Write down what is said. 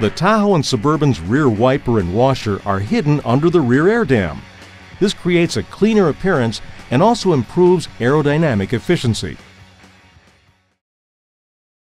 The Tahoe and Suburban's rear wiper and washer are hidden under the rear air dam. This creates a cleaner appearance and also improves aerodynamic efficiency.